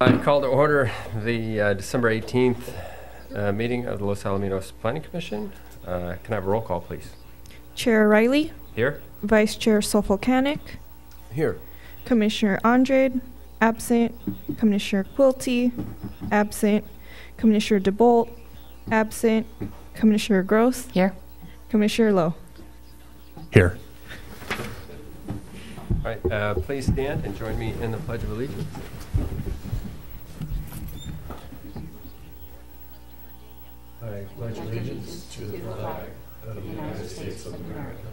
I call to order the uh, December 18th uh, meeting of the Los Alamitos Planning Commission. Uh, Can I have a roll call, please? Chair Riley, Here? Vice Chair Sofocanic, Here. Commissioner Andrade, absent, Commissioner Quilty, absent, Commissioner DeBolt, absent, Commissioner Gross, Here. Commissioner Lowe. Here. All right, uh, please stand and join me in the Pledge of Allegiance. I pledge allegiance to the flag of the United States of America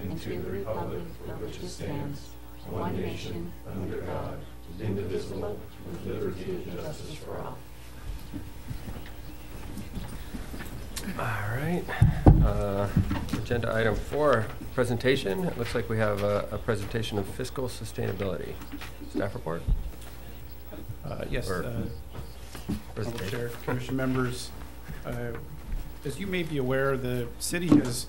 and to the republic for which it stands, one nation, under God, indivisible, with liberty and justice for all. All right. Uh, Agenda item four, presentation. It looks like we have a a presentation of fiscal sustainability. Staff report? Uh, Yes, Or- uh, Presentation. Chair, Commission members, uh, as you may be aware, the city has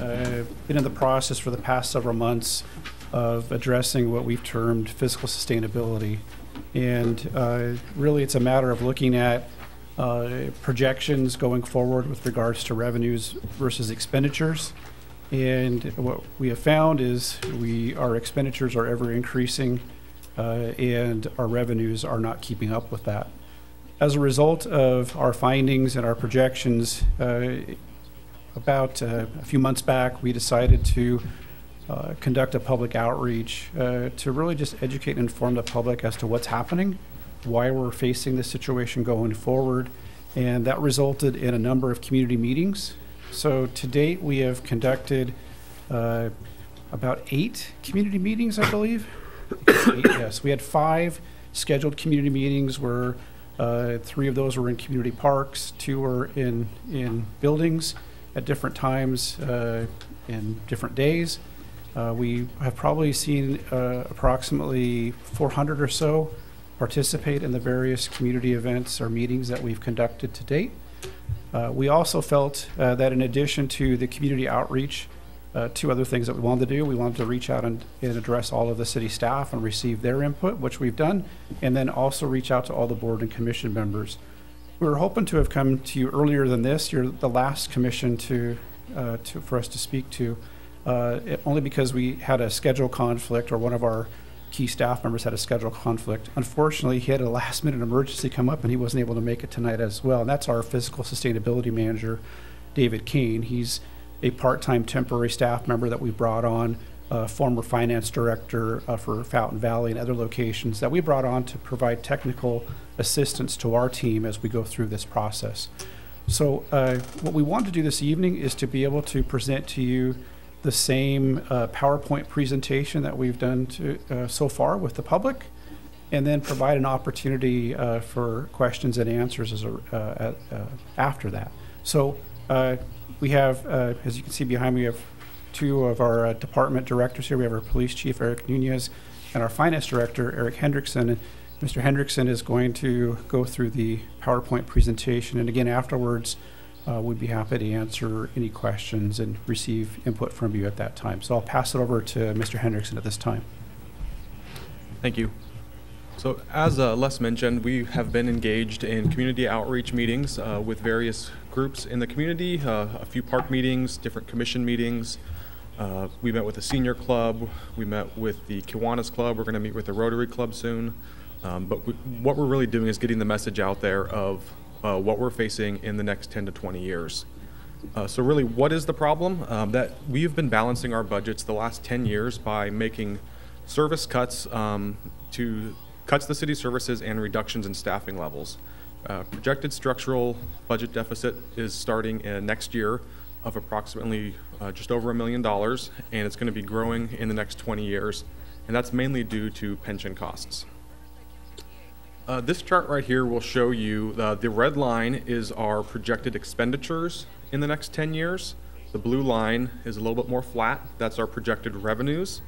uh, been in the process for the past several months of addressing what we've termed fiscal sustainability. And uh, really, it's a matter of looking at uh, projections going forward with regards to revenues versus expenditures. And what we have found is we, our expenditures are ever increasing, uh, and our revenues are not keeping up with that. As a result of our findings and our projections, uh, about uh, a few months back, we decided to uh, conduct a public outreach uh, to really just educate and inform the public as to what's happening, why we're facing this situation going forward, and that resulted in a number of community meetings. So to date, we have conducted uh, about eight community meetings, I believe. Eight, Yes, we had five scheduled community meetings where uh, three of those were in community parks, two were in, in buildings at different times uh, and different days. Uh, We have probably seen uh, approximately 400 or so participate in the various community events or meetings that we've conducted to date. Uh, We also felt uh, that in addition to the community outreach, uh, two other things that we wanted to do. We wanted to reach out and, and address all of the city staff and receive their input, which we've done, and then also reach out to all the board and commission members. We were hoping to have come to you earlier than this. You're the last commission to, uh, to for us to speak to, uh, it- only because we had a schedule conflict or one of our key staff members had a schedule conflict. Unfortunately, he had a last minute emergency come up and he wasn't able to make it tonight as well. And that's our fiscal sustainability manager, David Kane. He's a part-time temporary staff member that we brought on, a former finance director uh, for Fountain Valley and other locations that we brought on to provide technical assistance to our team as we go through this process. So uh, what we want to do this evening is to be able to present to you the same uh, PowerPoint presentation that we've done to, uh, so far with the public, and then provide an opportunity uh, for questions and answers as a, uh, after that. So we have, uh, as you can see behind me, we have two of our uh, department directors here. We have our police chief, Eric Nunez, and our finance director, Eric Hendrickson. And Mr. Hendrickson is going to go through the PowerPoint presentation. And again, afterwards, uh, we'd be happy to answer any questions and receive input from you at that time. So I'll pass it over to Mr. Hendrickson at this time. Thank you. So as uh, Les mentioned, we have been engaged in community outreach meetings uh, with various groups in the community, uh, a few park meetings, different commission meetings. Uh, We met with the senior club, we met with the Kiwanis Club, we're going to meet with the Rotary Club soon. Um, But we- what we're really doing is getting the message out there of uh, what we're facing in the next 10 to 20 years. Uh, so really, what is the problem? Um, that we have been balancing our budgets the last 10 years by making service cuts um, to cuts to city services and reductions in staffing levels. Uh, projected structural budget deficit is starting in next year of approximately uh, just over a million dollars, and it's going to be growing in the next 20 years, and that's mainly due to pension costs. Uh, This chart right here will show you, uh, the red line is our projected expenditures in the next 10 years. The blue line is a little bit more flat. That's our projected revenues.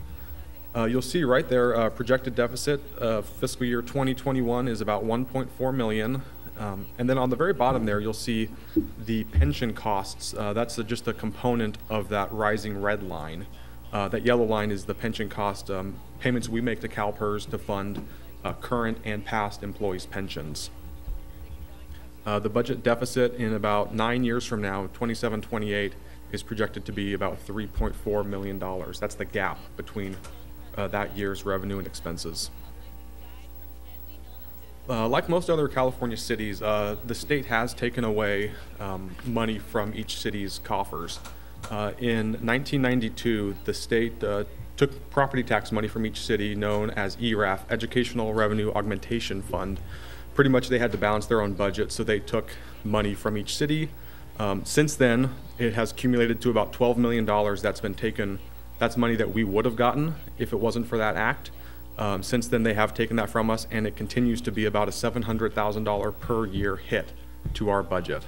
Uh, You'll see right there, uh, projected deficit uh, fiscal year 2021 is about 1.4 million. Um, And then on the very bottom there, you'll see the pension costs. Uh, That's a- just a component of that rising red line. Uh, That yellow line is the pension cost um, payments we make to CalPERS to fund uh, current and past employees' pensions. The budget deficit in about nine years from now, 27, 28, is projected to be about $3.4 million. That's the gap between uh, that year's revenue and expenses. Uh, like most other California cities, uh, the state has taken away um, money from each city's coffers. Uh, in 1992, the state uh, took property tax money from each city, known as ERAF, Educational Revenue Augmentation Fund. Pretty much they had to balance their own budget, so they took money from each city. Um, since then, it has accumulated to about $12 million that's been taken. That's money that we would have gotten if it wasn't for that act. Um, since then, they have taken that from us, and it continues to be about a $700,000 per year hit to our budget.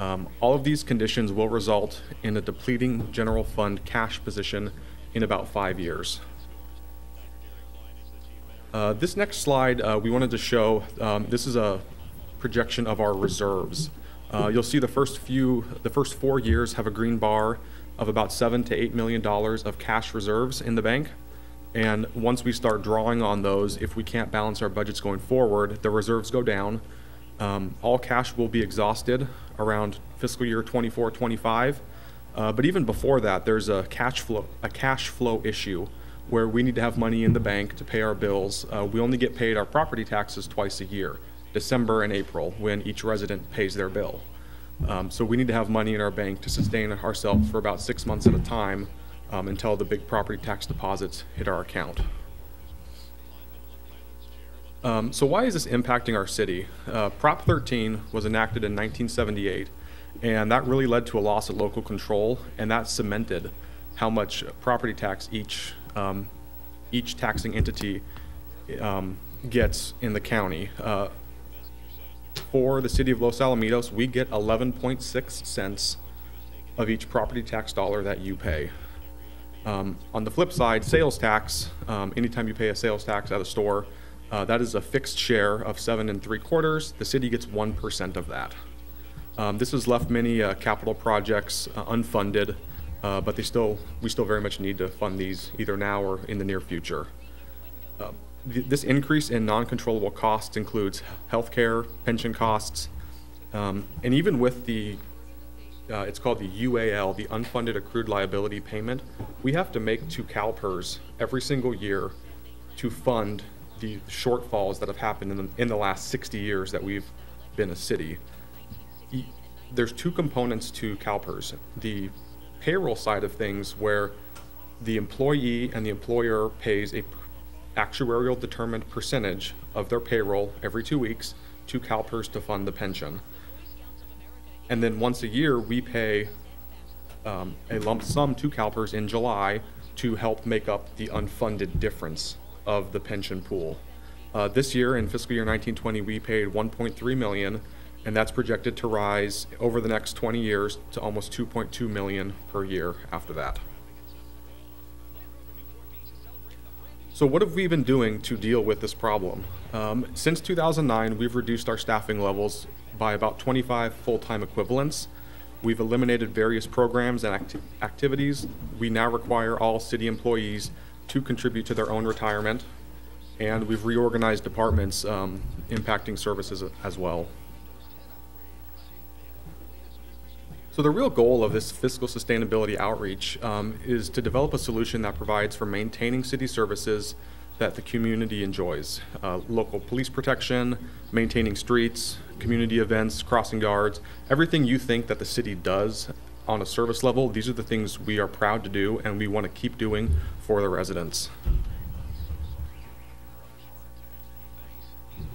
Um, all of these conditions will result in a depleting general fund cash position in about five years. Uh, this next slide, uh, we wanted to show, um, this is a projection of our reserves. Uh, you'll see the first few, the first four years have a green bar of about seven to eight million dollars of cash reserves in the bank. And once we start drawing on those, if we can't balance our budgets going forward, the reserves go down. Um, all cash will be exhausted around fiscal year 24, 25. Uh, but even before that, there's a cash flow, a cash flow issue where we need to have money in the bank to pay our bills. Uh, we only get paid our property taxes twice a year, December and April, when each resident pays their bill. Um, so we need to have money in our bank to sustain ourselves for about six months at a time um, until the big property tax deposits hit our account. Um, so why is this impacting our city? Uh, Prop 13 was enacted in 1978, and that really led to a loss of local control, and that cemented how much property tax each um, each taxing entity um, gets in the county. Uh, for the city of Los Alamitos, we get 11.6 cents of each property tax dollar that you pay. Um, on the flip side, sales tax, um, anytime you pay a sales tax at a store, uh, that is a fixed share of seven and three quarters. The city gets 1% of that. Um, this has left many uh, capital projects uh, unfunded, uh, but they still, we still very much need to fund these either now or in the near future. Th- this increase in non-controllable costs includes healthcare, pension costs, um, and even with the, uh, it's called the UAL, the unfunded accrued liability payment, we have to make to CalPERS every single year to fund the shortfalls that have happened in the, in the last 60 years that we've been a city. There's two components to CalPERS. The payroll side of things where the employee and the employer pays a actuarial determined percentage of their payroll every two weeks to CalPERS to fund the pension. And then once a year, we pay um, a lump sum to CalPERS in July to help make up the unfunded difference of the pension pool. Uh, this year, in fiscal year 1920, we paid 1.3 million, and that's projected to rise over the next 20 years to almost 2.2 million per year after that. So what have we been doing to deal with this problem? Um, since 2009, we've reduced our staffing levels by about 25 full-time equivalents. We've eliminated various programs and acti- activities. We now require all city employees to contribute to their own retirement. And we've reorganized departments um, impacting services as well. So the real goal of this fiscal sustainability outreach um, is to develop a solution that provides for maintaining city services that the community enjoys. Uh, local police protection, maintaining streets, community events, crossing guards, everything you think that the city does on a service level, these are the things we are proud to do and we want to keep doing for the residents.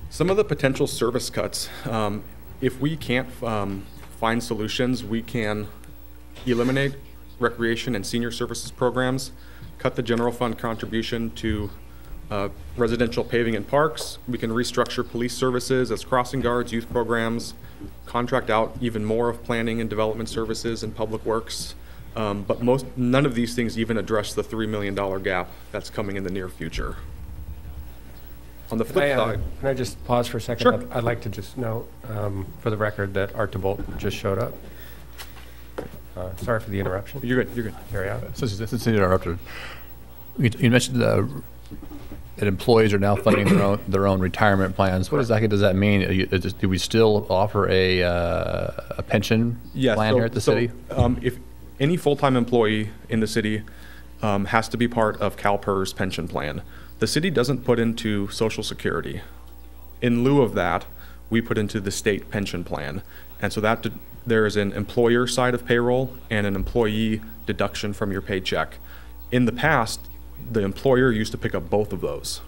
Some of the potential service cuts, um, if we can't um, find solutions, we can eliminate recreation and senior services programs, cut the general fund contribution to uh, residential paving and parks. We can restructure police services as crossing guards, youth programs, contract out even more of planning and development services and public works. Um, but most, none of these things even address the $3 million gap that's coming in the near future. On the Can I, flip uh, side, Can I just pause for a second? Sure. I'd- I'd like to just note, um, for the record, that Art DeBolt just showed up. Uh, Sorry for the interruption. you're good, you're good. Carry on. Since since you interrupted, you you mentioned the that employees are now funding their own, their own retirement plans. What exactly does that mean? You- is- Do we still offer a, uh, a pension Yes. plan so- here at the so, city? um, If any full-time employee in the city um, has to be part of CalPERS pension plan, the city doesn't put into Social Security. In lieu of that, we put into the state pension plan. And so that, there is an employer side of payroll and an employee deduction from your paycheck. In the past, the employer used to pick up both of those.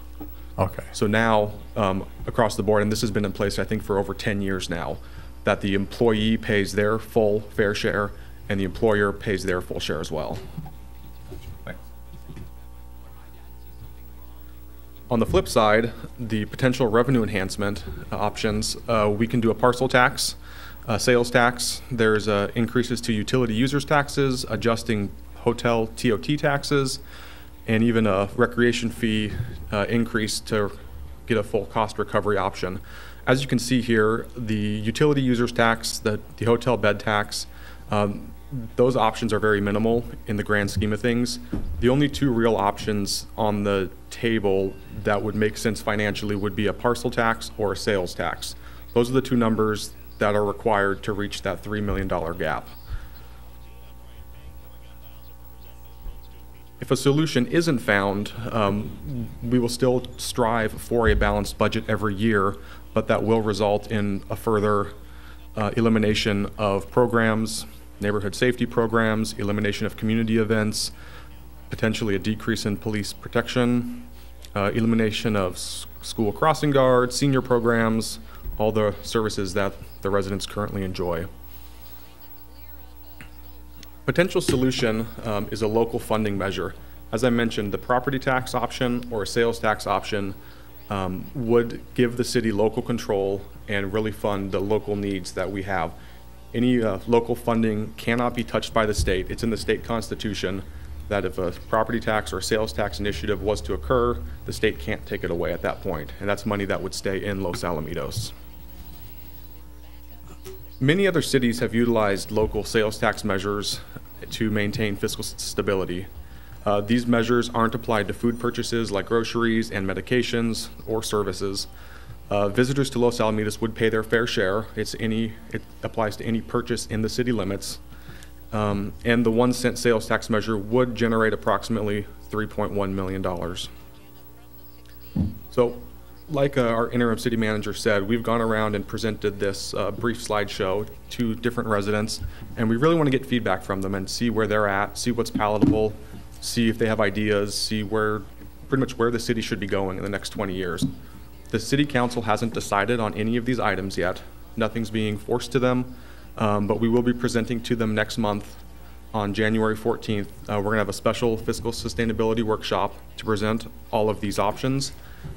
Okay. So now, um, across the board, and this has been in place, I think, for over 10 years now, that the employee pays their full fair share and the employer pays their full share as well. On the flip side, the potential revenue enhancement uh, options, uh, we can do a parcel tax, a sales tax. There's uh, increases to utility users taxes, adjusting hotel TOT taxes, and even a recreation fee uh, increase to get a full cost recovery option. As you can see here, the utility users tax, the, the hotel bed tax, um, those options are very minimal in the grand scheme of things. The only two real options on the table that would make sense financially would be a parcel tax or a sales tax. Those are the two numbers that are required to reach that $3 million gap. If a solution isn't found, um, we will still strive for a balanced budget every year, but that will result in a further uh, elimination of programs, neighborhood safety programs, elimination of community events, potentially a decrease in police protection, uh, elimination of school crossing guards, senior programs, all the services that the residents currently enjoy. Potential solution um, is a local funding measure. As I mentioned, the property tax option or a sales tax option um, would give the city local control and really fund the local needs that we have. Any uh, local funding cannot be touched by the state. It's in the state constitution that if a property tax or sales tax initiative was to occur, the state can't take it away at that point, and that's money that would stay in Los Alamitos. Many other cities have utilized local sales tax measures to maintain fiscal stability. Uh, These measures aren't applied to food purchases like groceries and medications or services. Uh, Visitors to Los Alamitos would pay their fair share. It's any, it applies to any purchase in the city limits. Um, And the one cent sales tax measure would generate approximately $3.1 million. So, like uh, our interim city manager said, we've gone around and presented this uh, brief slideshow to different residents, and we really want to get feedback from them and see where they're at, see what's palatable, see if they have ideas, see where, pretty much where the city should be going in the next 20 years. The city council hasn't decided on any of these items yet. Nothing's being forced to them, um, but we will be presenting to them next month on January 14th. Uh, We're going to have a special fiscal sustainability workshop to present all of these options,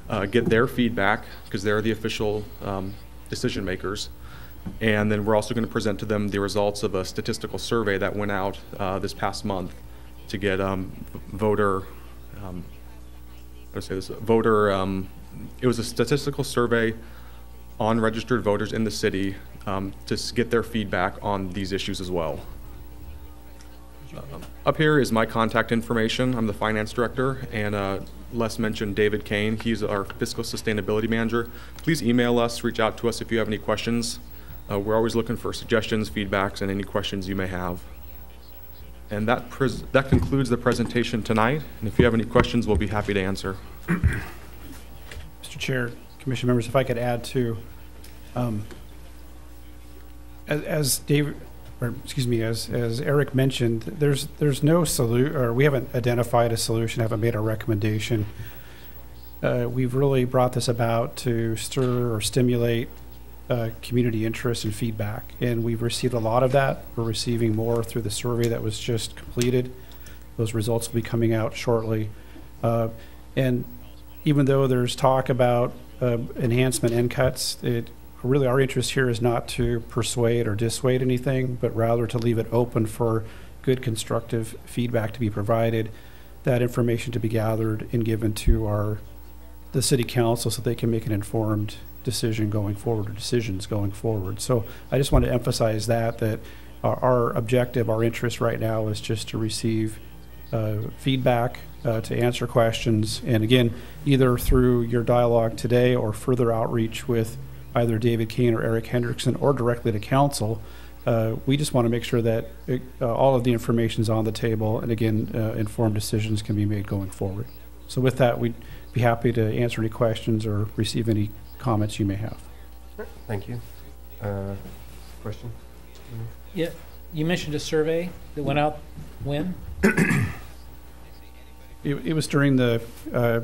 uh, get their feedback, because they're the official um, decision makers. And then we're also going to present to them the results of a statistical survey that went out uh, this past month to get um, voter, um, I say this, voter, um, it was a statistical survey on registered voters in the city um, to get their feedback on these issues as well. Um, Up here is my contact information. I'm the finance director, and uh, Les mentioned David Kane. He's our fiscal sustainability manager. Please email us, reach out to us if you have any questions. Uh, We're always looking for suggestions, feedbacks, and any questions you may have. And that that concludes the presentation tonight, and if you have any questions, we'll be happy to answer. Mr. Chair, Commission members, if I could add to, um, as, as or excuse me, as, as Eric mentioned, there's, there's no solution, or we haven't identified a solution, haven't made a recommendation. Uh, we've really brought this about to stir or stimulate, uh, community interest and feedback. And we've received a lot of that. We're receiving more through the survey that was just completed. Those results will be coming out shortly. Uh, and even though there's talk about uh, enhancement and cuts, it, really our interest here is not to persuade or dissuade anything, but rather to leave it open for good constructive feedback to be provided, that information to be gathered and given to our, the city council so they can make an informed decision going forward or decisions going forward. So I just want to emphasize that, that our, our objective, our interest right now is just to receive uh, feedback, uh, to answer questions. And again, either through your dialogue today or further outreach with either David Kane or Eric Hendrickson or directly to council, uh, we just want to make sure that uh, all of the information is on the table and again, uh, informed decisions can be made going forward. So with that, we'd be happy to answer any questions or receive any comments you may have. Thank you. Uh, Question? Yeah, you mentioned a survey that went out when? It, it was during the, uh,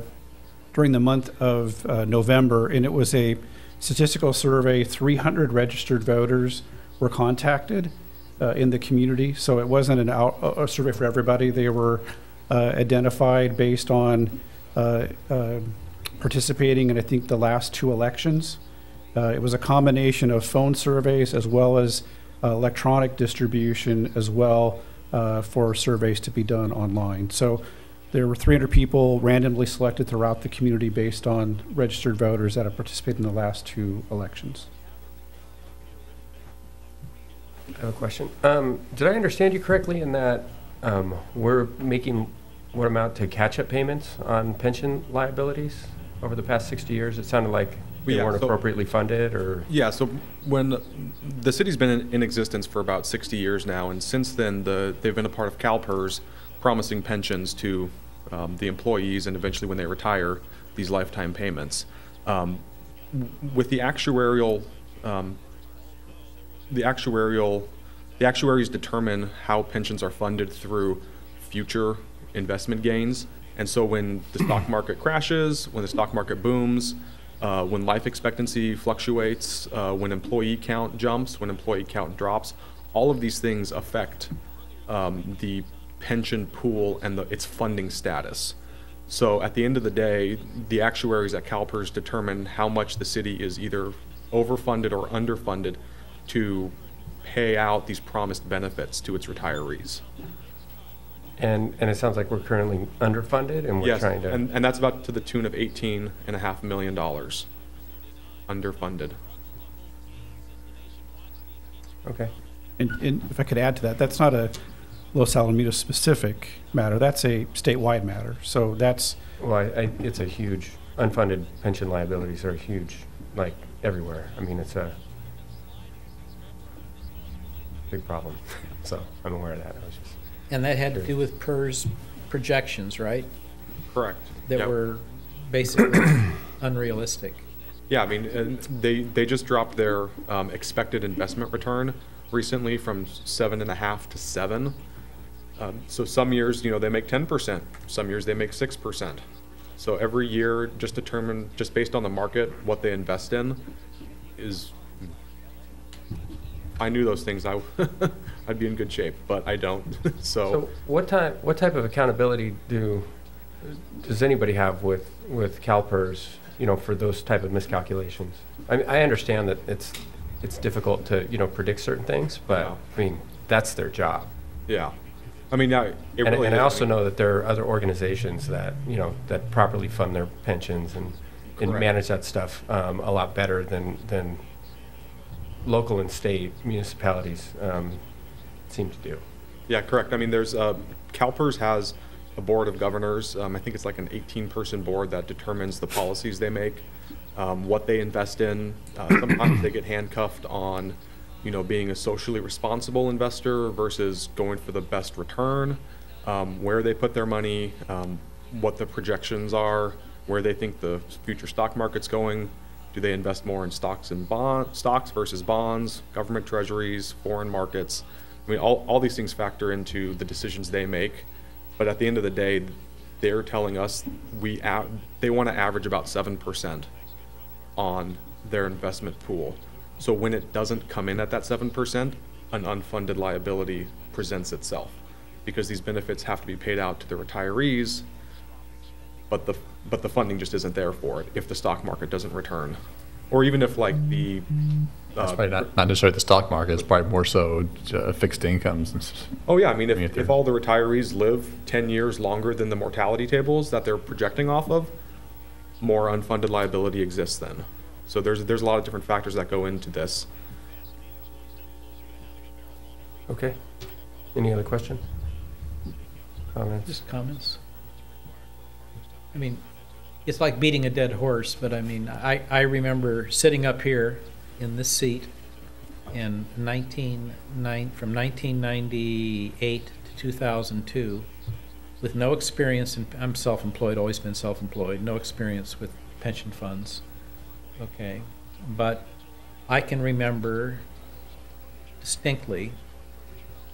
during the month of uh, November, and it was a statistical survey. 300 registered voters were contacted uh, in the community, so it wasn't an out, a a survey for everybody. They were uh, identified based on uh, uh, participating in, I think, the last two elections. Uh, It was a combination of phone surveys as well as uh, electronic distribution as well uh, for surveys to be done online. So there were 300 people randomly selected throughout the community based on registered voters that have participated in the last two elections. I have a question. Um, Did I understand you correctly in that um, we're making what amount to catch-up payments on pension liabilities over the past 60 years? It sounded like they Yeah, weren't so- appropriately funded, or? Yeah, so when the city's been in, in existence for about 60 years now, and since then, the, they've been a part of CalPERS, promising pensions to um, the employees and eventually when they retire, these lifetime payments. Um, with the actuarial, um, the actuarial, the actuaries determine how pensions are funded through future investment gains. And so when the stock market crashes, when the stock market booms, uh, when life expectancy fluctuates, uh, when employee count jumps, when employee count drops, all of these things affect um, the pension pool and the, its funding status. So at the end of the day, the actuaries at CalPERS determine how much the city is either overfunded or underfunded to pay out these promised benefits to its retirees. And, and it sounds like we're currently underfunded, and we're Yes, trying to... and, and that's about to the tune of eighteen and a half million dollars, underfunded. Okay. And, and if I could add to that, that's not a Los Alamitos specific matter. That's a statewide matter. So that's, Well, I, I, it's a huge, unfunded pension liabilities are huge, like, everywhere. I mean, it's a big problem, so I'm aware of that. I was just, And that had to do with PERS projections, right? Correct. That Yep. were basically unrealistic. Yeah, I mean, they, they just dropped their um, expected investment return recently from seven and a half to seven. Um, So some years, you know, they make ten percent, some years they make six percent. So every year, just determine, just based on the market, what they invest in is, I knew those things, I, I'd be in good shape, but I don't, So what type, what type of accountability do, does anybody have with, with CalPERS, you know, for those type of miscalculations? I mean, I understand that it's, it's difficult to, you know, predict certain things, but, Yeah. I mean, that's their job. Yeah. I mean, now, it And, really and I also know that there are other organizations that, you know, that properly fund their pensions and, and Correct. manage that stuff um, a lot better than, than local and state municipalities um, seem to do. Yeah, correct. I mean, there's, uh, CalPERS has a board of governors. Um, I think it's like an 18-person board that determines the policies they make, um, what they invest in. Uh, Sometimes they get handcuffed on, you know, being a socially responsible investor versus going for the best return, um, where they put their money, um, what the projections are, where they think the future stock market's going. Do they invest more in stocks and bond, stocks versus bonds, government treasuries, foreign markets? I mean, all, all these things factor into the decisions they make. But at the end of the day, they're telling us we, they want to average about seven percent on their investment pool. So when it doesn't come in at that seven percent, an unfunded liability presents itself. Because these benefits have to be paid out to the retirees, but the, but the funding just isn't there for it if the stock market doesn't return. Or even if like the. That's uh, probably not, not necessarily the stock market, it's probably more so uh, fixed incomes. and s- Oh, yeah, I mean, if if, if all the retirees live ten years longer than the mortality tables that they're projecting off of, more unfunded liability exists then. So there's, there's a lot of different factors that go into this. Okay. Any other questions? Comments? Just comments? I mean, it's like beating a dead horse, but I mean, I, I remember sitting up here in this seat in 19, nine, from 1998 to 2002 with no experience in, I'm self-employed, always been self-employed, no experience with pension funds. Okay, but I can remember distinctly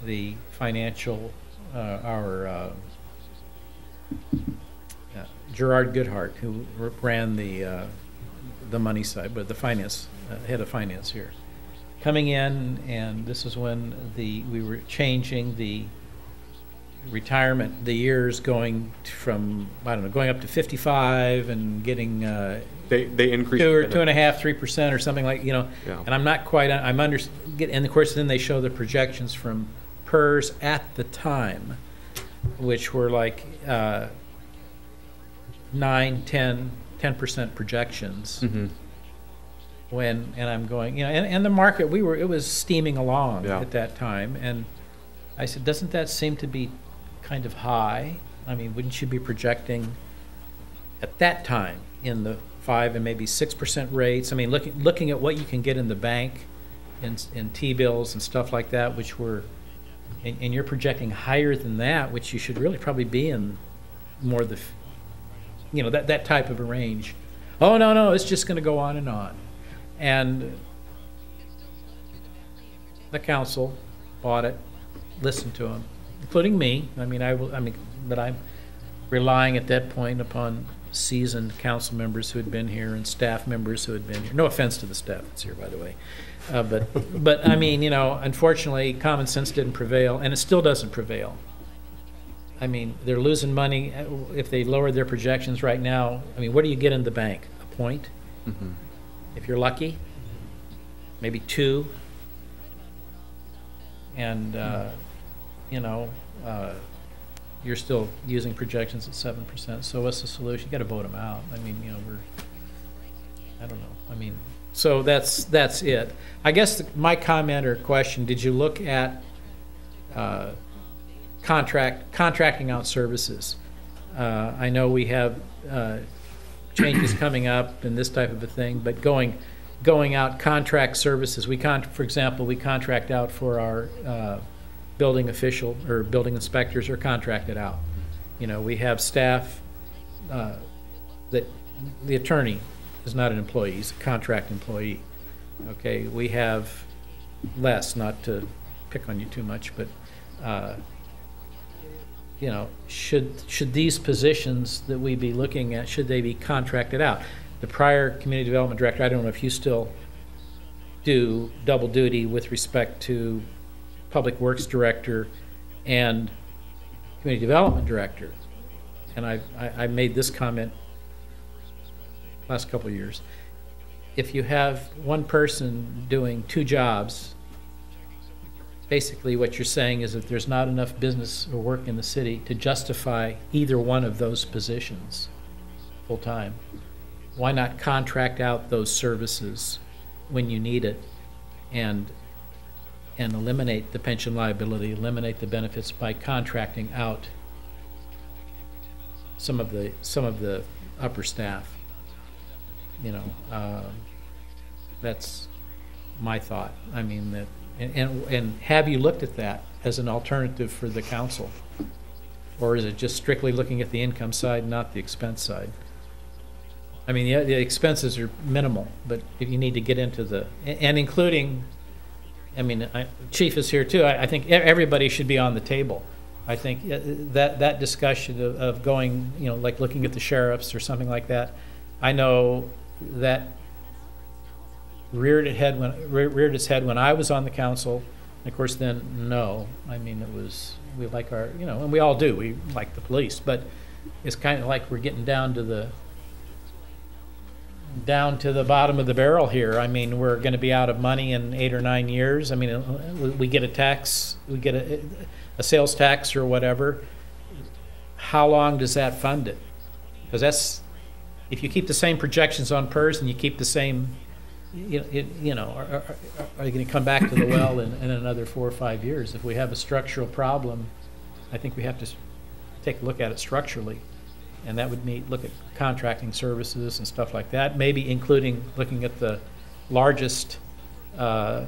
the financial, uh, our, uh, Gerard Goodhart, who ran the, uh, the money side, but the finance, uh, head of finance here, coming in, and this is when the, we were changing the retirement, the years going from, I don't know, going up to 55 and getting uh, They, they increased. two or two and a half, three percent or something like, you know, Yeah. and I'm not quite, I'm under, get- and of course, then they show the projections from PERS at the time, which were like uh, nine, 10, 10% projections Mhm. when, and I'm going, you know, and, and the market, we were, it was steaming along Yeah. at that time, and I said, doesn't that seem to be kind of high? I mean, wouldn't you be projecting at that time in the five and maybe six percent rates? I mean, looking, looking at what you can get in the bank in, in T-bills and stuff like that, which were, and, and you're projecting higher than that, which you should really probably be in more the, you know, that, that type of a range. Oh, no, no, it's just gonna go on and on. And the council bought it, listened to them, including me. I mean, I will, I mean, but I'm relying at that point upon seasoned council members who had been here and staff members who had been here. No offense to the staff that's here, by the way. Uh, but, but I mean, you know, unfortunately, common sense didn't prevail, and it still doesn't prevail. I mean, they're losing money if they lower their projections right now. I mean, what do you get in the bank? A point? Mhm. if you're lucky, maybe two. And, uh, you know, uh, you're still using projections at seven percent, so what's the solution? You gotta vote them out. I mean, you know, we're, I don't know, I mean, so that's, that's it. I guess the- my comment or question, did you look at, uh, contract, contracting out services? Uh, I know we have, uh, changes coming up and this type of a thing, but going, going out contract services, we con, for example, we contract out for our, uh, building official, or building inspectors are contracted out. You know, we have staff, uh, that, the attorney is not an employee, he's a contract employee. Okay, we have less, not to pick on you too much, but, uh, you know, should, should these positions that we be looking at, should they be contracted out? The prior community development director, I don't know if you still do double duty with respect to public works director and community development director. And I, I, I made this comment last couple of years. If you have one person doing two jobs, basically what you're saying is that there's not enough business or work in the city to justify either one of those positions full-time. Why not contract out those services when you need it and, and eliminate the pension liability, eliminate the benefits by contracting out some of the, some of the upper staff? You know, um, that's my thought. I mean, that, and, and, and have you looked at that as an alternative for the council? Or is it just strictly looking at the income side, not the expense side? I mean, the, the expenses are minimal, but if you need to get into the, and including, I mean, I, Chief is here too, I, I think everybody should be on the table. I think uh, that, that discussion of, of going, you know, like looking at the sheriffs or something like that, I know that reared its head when, re- reared its head when I was on the council. And Of course, then, no, I mean, it was, we like our, you know, and we all do, we like the police, but it's kind of like we're getting down to the, down to the bottom of the barrel here. I mean, we're gonna be out of money in eight or nine years. I mean, we- we get a tax, we get a, a sales tax or whatever. How long does that fund it? Because that's, if you keep the same projections on PERS and you keep the same, you, you know, are, are- are you gonna come back to the well in, in another four or five years? If we have a structural problem, I think we have to take a look at it structurally. And that would need, look at contracting services and stuff like that, maybe including looking at the largest, uh,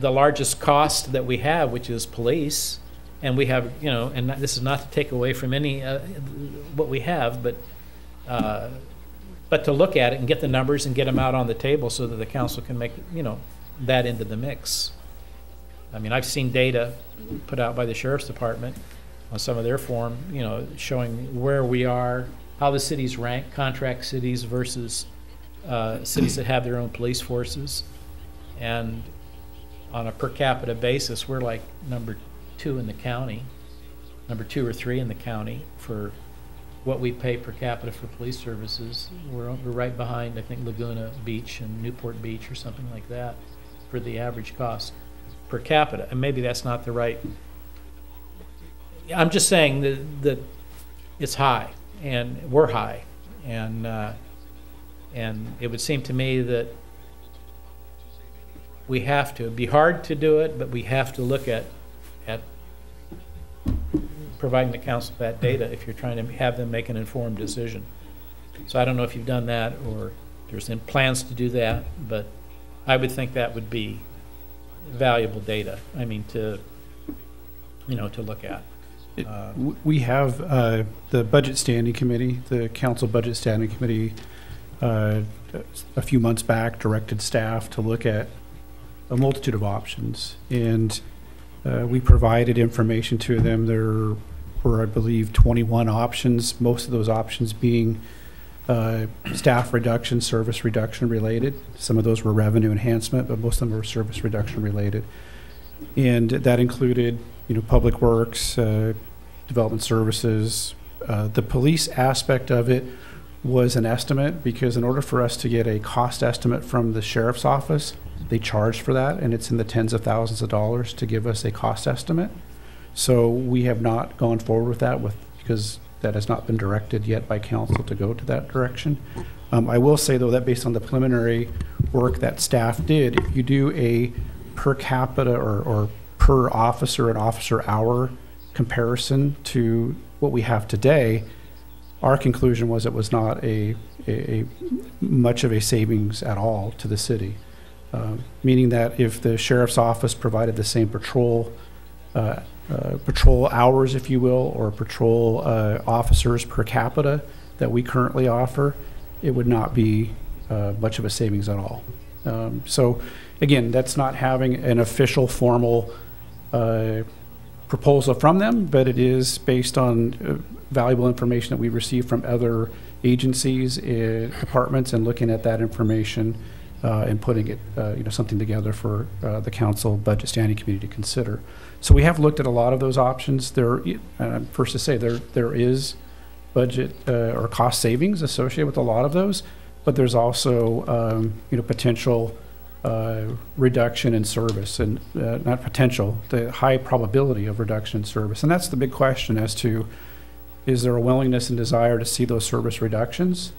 the largest cost that we have, which is police. And we have, you know, and this is not to take away from any, uh, what we have, but, uh, but to look at it and get the numbers and get them out on the table so that the council can make, you know, that into the mix. I mean, I've seen data put out by the sheriff's department on some of their form, you know, showing where we are, how the cities rank, contract cities versus uh, cities that have their own police forces. And on a per capita basis, we're like number two in the county, number two or three in the county for what we pay per capita for police services. We're, we're right behind, I think, Laguna Beach and Newport Beach or something like that for the average cost per capita. And maybe that's not the right, I'm just saying that, that it's high and we're high. And, uh, and it would seem to me that we have to, it'd be hard to do it, but we have to look at, at providing the council that data if you're trying to have them make an informed decision. So I don't know if you've done that or there's in plans to do that, but I would think that would be valuable data, I mean, to, you know, to look at. It- Uh, We have uh, the Budget Standing Committee, the Council Budget Standing Committee, uh, a few months back directed staff to look at a multitude of options. And uh, we provided information to them. There were, I believe, 21 options, most of those options being uh, staff reduction, service reduction related. Some of those were revenue enhancement, but most of them were service reduction related. And that included, you know, Public Works, uh, Development Services. Uh, The police aspect of it was an estimate, because in order for us to get a cost estimate from the sheriff's office, they charge for that, and it's in the tens of thousands of dollars to give us a cost estimate. So we have not gone forward with that with, because that has not been directed yet by council to go to that direction. Um, I will say, though, that based on the preliminary work that staff did, if you do a per capita or, or per officer and officer hour comparison to what we have today, our conclusion was it was not a, a, a much of a savings at all to the city. Um, Meaning that if the sheriff's office provided the same patrol, uh, uh, patrol hours, if you will, or patrol uh, officers per capita that we currently offer, it would not be uh, much of a savings at all. Um, So again, that's not having an official formal uh, proposal from them, but it is based on uh, valuable information that we receive from other agencies, uh, departments, and looking at that information uh, and putting it, uh, you know, something together for uh, the council budget standing committee to consider. So we have looked at a lot of those options. There, first to say, there, there is budget uh, or cost savings associated with a lot of those, but there's also, um, you know, potential uh, reduction in service and, uh, not potential, the high probability of reduction in service. And that's the big question as to, is there a willingness and desire to see those service reductions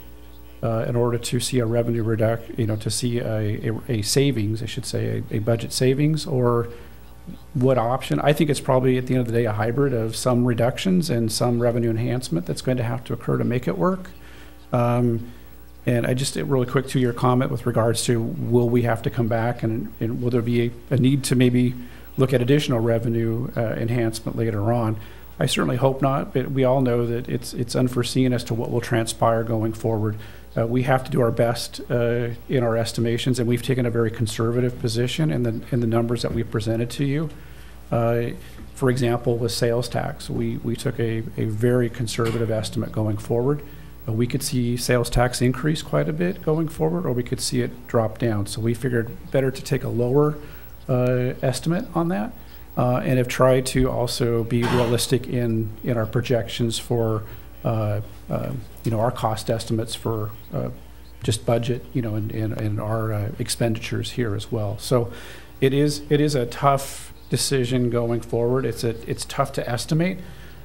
uh, in order to see a revenue reduc, you know, to see a, a, a savings, I should say, a, a budget savings, or what option? I think it's probably, at the end of the day, a hybrid of some reductions and some revenue enhancement that's going to have to occur to make it work. Um, and I just, really quick to your comment with regards to, will we have to come back and, and will there be a, a need to maybe look at additional revenue uh, enhancement later on? I certainly hope not, but we all know that it's, it's unforeseen as to what will transpire going forward. Uh, we have to do our best uh, in our estimations, and we've taken a very conservative position in the, in the numbers that we've presented to you. Uh, For example, with sales tax, we, we took a, a very conservative estimate going forward. Uh, We could see sales tax increase quite a bit going forward, or we could see it drop down. So we figured better to take a lower uh, estimate on that, uh, and have tried to also be realistic in, in our projections for, you know, our cost estimates for uh, just budget, you know, and, and and our uh, expenditures here as well. So it is, it is a tough decision going forward. It's a, it's tough to estimate.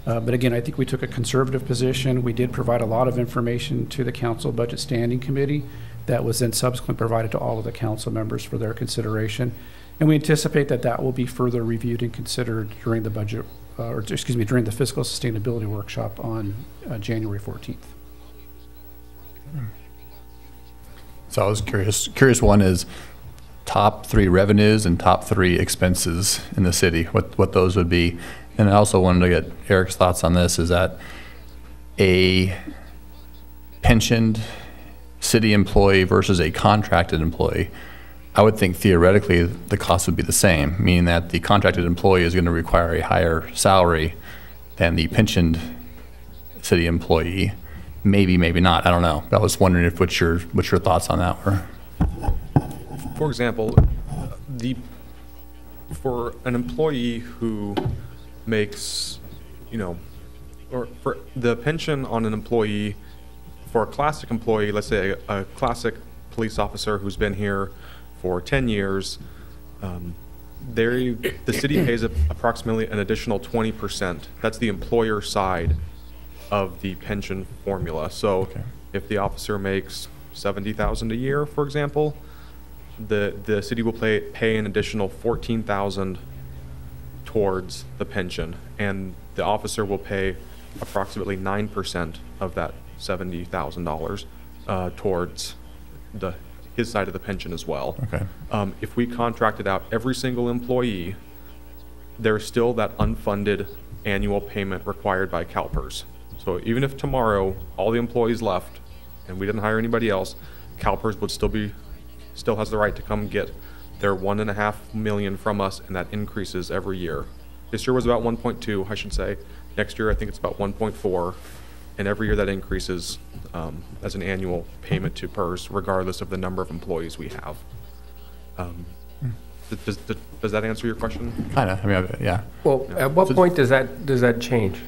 Uh, But again, I think we took a conservative position. We did provide a lot of information to the council budget standing committee that was then subsequently provided to all of the council members for their consideration. And we anticipate that that will be further reviewed and considered during the budget uh, or excuse me, during the fiscal sustainability workshop on uh, January 14th. So I was curious, curious one is top three revenues and top three expenses in the city, what, what those would be. And I also wanted to get Eric's thoughts on this, is that a pensioned city employee versus a contracted employee? I would think theoretically, the cost would be the same, meaning that the contracted employee is going to require a higher salary than the pensioned city employee. Maybe, maybe not, I don't know. But I was wondering if, what your, what your thoughts on that were. For example, the, for an employee who makes, you know, or for the pension on an employee, for a classic employee, let's say a, a classic police officer who's been here for 10 years, um, they, the city pays a- approximately an additional 20%. That's the employer side of the pension formula. So Okay. if the officer makes 70,000 a year, for example, the, the city will pay, pay an additional 14,000 towards the pension, and the officer will pay approximately 9% of that $70,000 uh, towards the, his side of the pension as well. Okay. Um, If we contracted out every single employee, there's still that unfunded annual payment required by CalPERS. So even if tomorrow, all the employees left, and we didn't hire anybody else, CalPERS would still be, still has the right to come get their one and a half million from us, and that increases every year. This year was about one point two, I should say. Next year, I think it's about one point four, and every year that increases um, as an annual payment to PERS, regardless of the number of employees we have. Um, Does, does- does that answer your question? Kind of, I mean, yeah. Well, at what So- point does that, does that change?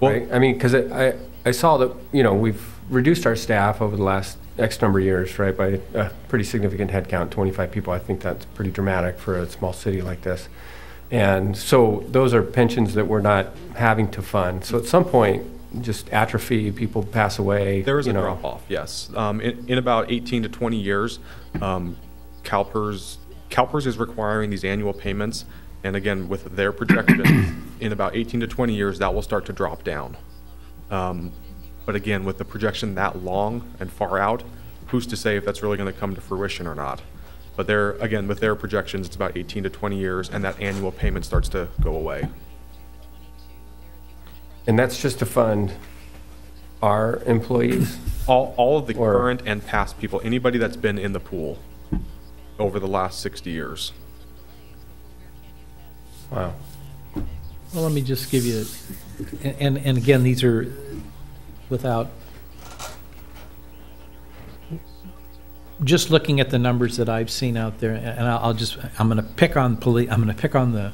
Well- Right? I mean, because I, I saw that, you know, we've reduced our staff over the last X number of years, right, by a pretty significant headcount, 25 people. I think that's pretty dramatic for a small city like this. And so those are pensions that we're not having to fund. So at some point, just atrophy, people pass away. There is a know. drop off, yes. Um, in, in about 18 to 20 years, um, CalPERS, CalPERS is requiring these annual payments. And again, with their projection, in about 18 to 20 years, that will start to drop down. Um, but again, with the projection that long and far out, who's to say if that's really going to come to fruition or not? But they're, again, with their projections, it's about 18 to 20 years, and that annual payment starts to go away. And that's just to fund our employees? All, all of the Or- current and past people, anybody that's been in the pool over the last 60 years. Wow. Well, let me just give you, and, and- and again, these are without, just looking at the numbers that I've seen out there, and I'll I'll just, I'm gonna pick on police, I'm gonna pick on the,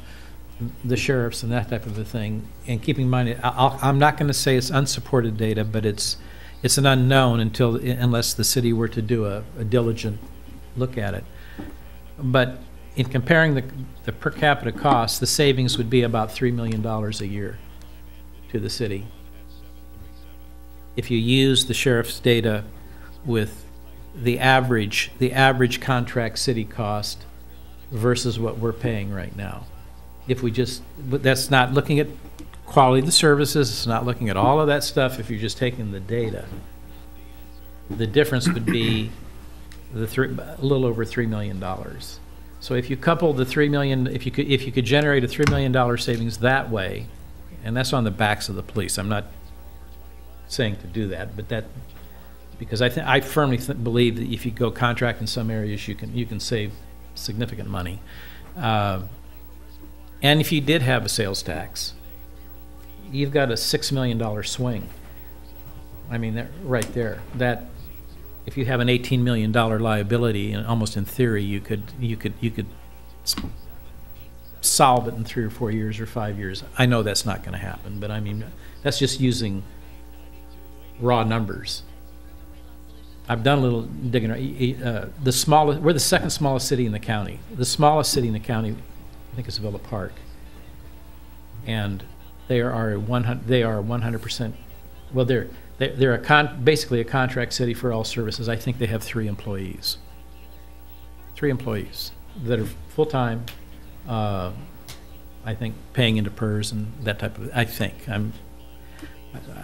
the sheriffs and that type of a thing, and keeping in mind, I- I'm not gonna say it's unsupported data, but it's, it's an unknown until, unless the city were to do a a diligent look at it. But in comparing the, the per capita cost, the savings would be about $3 million a year to the city. If you use the sheriff's data with the average, the average contract city cost versus what we're paying right now. If we just, but that's not looking at quality of the services, it's not looking at all of that stuff, if you're just taking the data. The difference would be the three, a little over $3 million. So if you couple the 3 million, if you could, if you could generate a $3 million savings that way, and that's on the backs of the police, I'm not saying to do that, but that, because I think, I firmly th- believe that if you go contract in some areas, you can, you can save significant money. Uh, And if you did have a sales tax, you've got a $6 million swing. I mean, right there, that, if you have an $18 million liability, and almost in theory, you could, you could, you could solve it in three or four years or five years. I know that's not gonna happen, but I mean, that's just using raw numbers. I've done a little digging, uh, the smallest, we're the second smallest city in the county. The smallest city in the county, I think is Villa Park. And they are one hun, they are one hundred percent, well, they're, they're a con, basically a contract city for all services. I think they have three employees. Three employees that are full-time, uh, I think, paying into PERS and that type of, I think, I'm,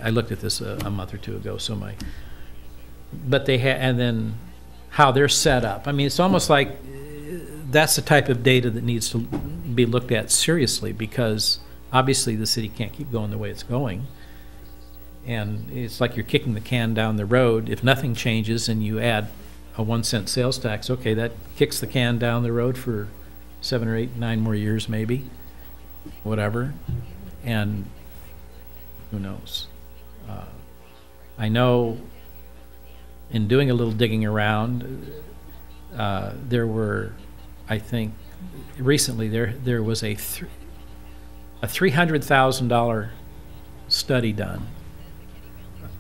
I- looked at this a, a month or two ago, so my, but they ha, and then how they're set up. I mean, it's almost like, that's the type of data that needs to be looked at seriously, because obviously the city can't keep going the way it's going. And it's like you're kicking the can down the road. If nothing changes and you add a one cent sales tax, okay, that kicks the can down the road for seven or eight, nine more years maybe, whatever. And who knows? Uh, I know in doing a little digging around, uh, there were, I think, recently there, there was a, thr- a $300,000 study done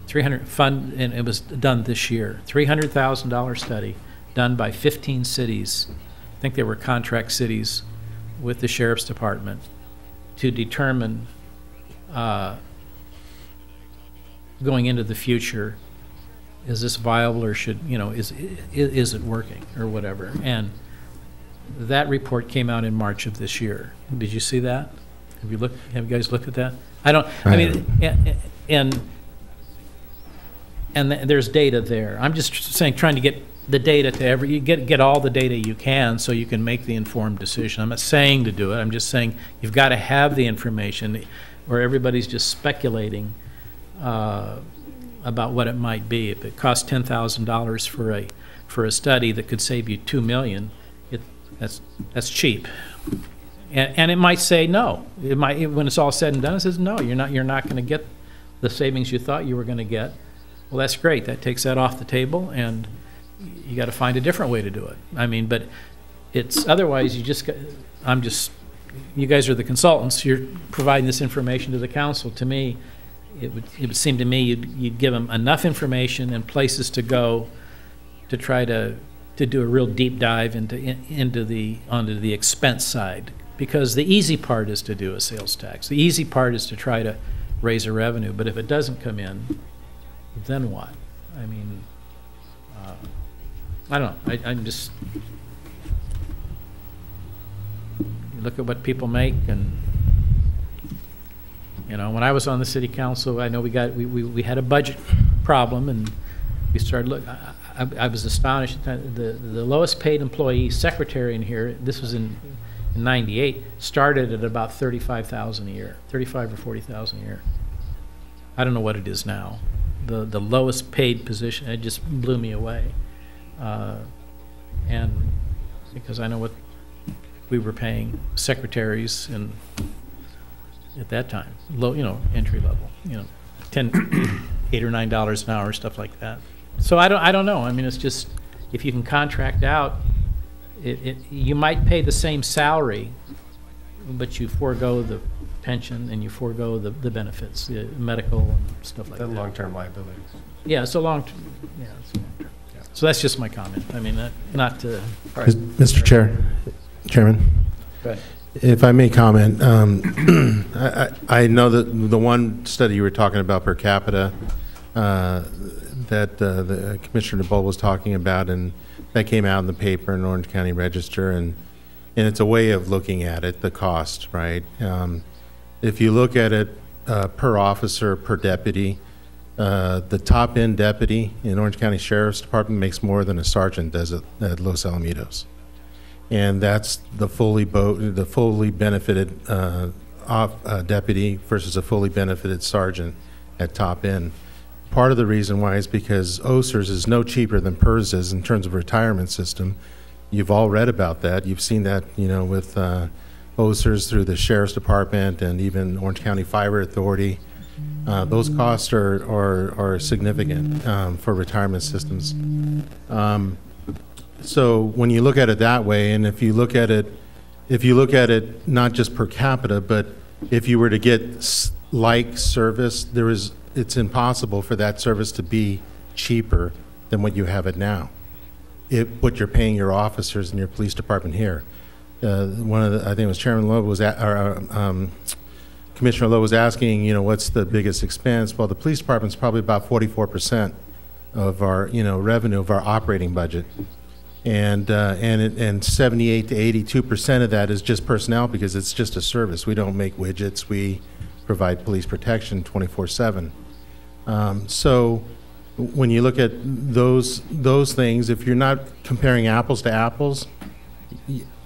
300 fund, and it was done this year, $300,000 study done by 15 cities. I think they were contract cities with the sheriff's department to determine, uh, going into the future, is this viable or should, you know, is, i- is it working or whatever? And that report came out in March of this year. Did you see that? Have you looked, have you guys looked at that? I don't, I I mean, and, and and th- there's data there. I'm just saying, trying to get the data to every, you get, get all the data you can so you can make the informed decision. I'm not saying to do it, I'm just saying you've got to have the information, or everybody's just speculating uh, about what it might be. If it costs ten thousand dollars for a, for a study that could save you two million, that's, that's cheap. And, and it might say no. It might, when it's all said and done, it says, no, you're not, you're not going to get the savings you thought you were going to get. Well, that's great. That takes that off the table, and you got to find a different way to do it. I mean, but it's, otherwise, you just, I'm just, you guys are the consultants, you're providing this information to the council. To me, it would, it would seem to me you'd, you'd give them enough information and places to go to try to, to do a real deep dive into, into the, onto the expense side. Because the easy part is to do a sales tax. The easy part is to try to raise a revenue, but if it doesn't come in, then what? I mean, uh, I don't know, I, I'm just, you look at what people make and, you know, when I was on the city council, I know we got, we, we, we had a budget problem and we started look, I, I was astonished, that the, the lowest paid employee secretary in here, this was in in ninety-eight, started at about thirty-five thousand a year, thirty-five or forty thousand a year. I don't know what it is now. The, the lowest paid position, it just blew me away. Uh, And, because I know what we were paying secretaries and, at that time, low, you know, entry level, you know, ten, eight or nine dollars an hour, stuff like that. So I don't, I don't know, I mean, it's just, if you can contract out, it, it, you might pay the same salary, but you forego the pension and you forego the, the benefits, the medical and stuff like that. The that. long-term liabilities. Yeah, it's a long, t- yeah, it's a long term. So that's just my comment. I mean, not- not to, Mr. Chair, Chairman, Right. if I may comment, um, I I- I know that the one study you were talking about per capita, uh, that uh, the Commissioner DeBolt was talking about, and that came out in the paper in Orange County Register, and, and it's a way of looking at it, the cost, right? Um, If you look at it uh, per officer, per deputy, uh, the top-end deputy in Orange County Sheriff's Department makes more than a sergeant does at at Los Alamitos. And that's the fully bo, the fully benefited uh, off, uh, deputy versus a fully benefited sergeant at top end. Part of the reason why is because OCERS is no cheaper than PERS is in terms of retirement system. You've all read about that. You've seen that, you know, with uh, OCERS through the Sheriff's Department and even Orange County Fire Authority. Uh, Those costs are, are, are significant um, for retirement systems. Um, so when you look at it that way, and if you look at it, if you look at it not just per capita, but if you were to get like service, there is, it's impossible for that service to be cheaper than what you have it now. It, what you're paying your officers in your police department here. Uh, one of the, I think it was Chairman Lowe was, at, or, uh, um, Commissioner Lowe was asking, you know, what's the biggest expense? Well, the police department's probably about forty-four percent of our, you know, revenue of our operating budget. And, uh, and, it- and 78 to 82% of that is just personnel because it's just a service. We don't make widgets. We provide police protection 24/7. Um, So when you look at those, those things, if you're not comparing apples to apples,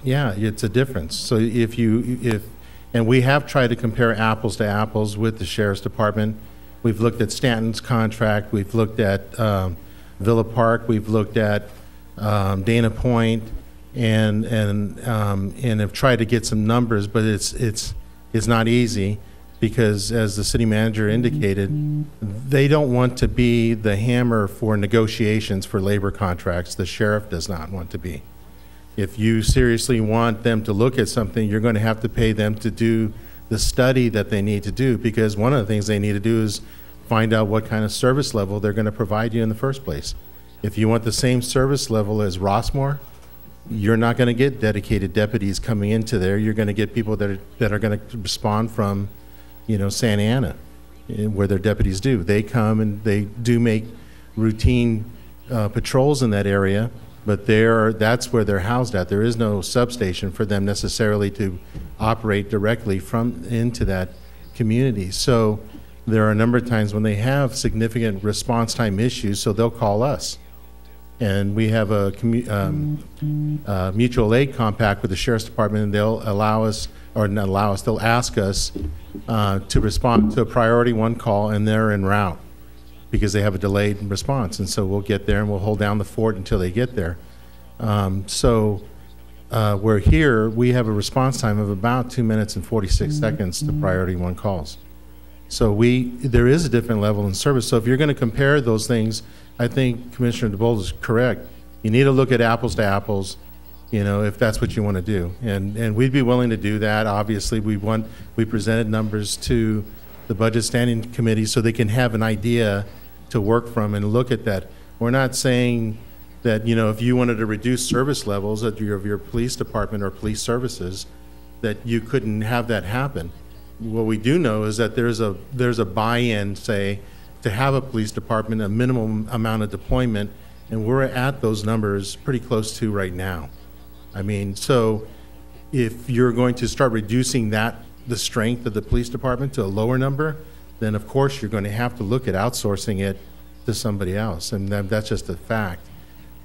yeah, it's a difference. So if you, if, and we have tried to compare apples to apples with the sheriff's department. We've looked at Stanton's contract, we've looked at um, Villa Park, we've looked at um, Dana Point, and, and, um, and have tried to get some numbers, but it's, it's, it's not easy, because as the city manager indicated, they don't want to be the hammer for negotiations for labor contracts. The sheriff does not want to be. If you seriously want them to look at something, you're going to have to pay them to do the study that they need to do, because one of the things they need to do is find out what kind of service level they're going to provide you in the first place. If you want the same service level as Rossmoor, you're not going to get dedicated deputies coming into there. You're going to get people that are, that are going to respond from, you know, Santa Ana, eh, where their deputies do. They come and they do make routine uh, patrols in that area, but they're, that's where they're housed at. There is no substation for them necessarily to operate directly from, into that community. So there are a number of times when they have significant response time issues, so they'll call us. And we have a um, uh, mutual aid compact with the sheriff's department, and they'll allow us, or not allow us, they'll ask us uh, to respond to a priority one call, and they're en route because they have a delayed response. And so we'll get there and we'll hold down the fort until they get there. Um, So uh, where here, we have a response time of about two minutes and 46 seconds to priority one calls. So we, there is a different level in service. So if you're going to compare those things, I think Commissioner DeBold is correct. You need to look at apples to apples, you know, if that's what you want to do. And, and we'd be willing to do that. Obviously, we want, we presented numbers to the Budget Standing Committee so they can have an idea to work from and look at that. We're not saying that, you know, if you wanted to reduce service levels of your, of your police department or police services, that you couldn't have that happen. What we do know is that there's a, there's a buy-in, say, to have a police department, a minimum amount of deployment, and we're at those numbers pretty close to right now. I mean, so if you're going to start reducing that, the strength of the police department to a lower number, then of course you're going to have to look at outsourcing it to somebody else, and that, that's just a fact.